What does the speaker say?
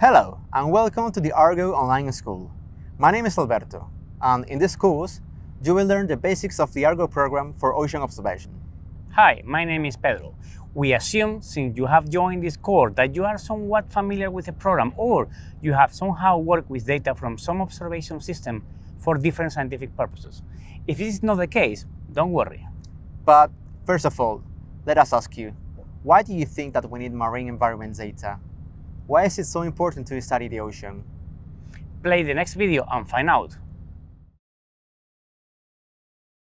Hello, and welcome to the Argo Online School. My name is Alberto, and in this course, you will learn the basics of the Argo program for ocean observation. Hi, my name is Pedro. We assume since you have joined this course that you are somewhat familiar with the program or you have somehow worked with data from some observation system for different scientific purposes. If this is not the case, don't worry. But first of all, let us ask you, why do you think that we need marine environment data? Why is it so important to study the ocean? Play the next video and find out.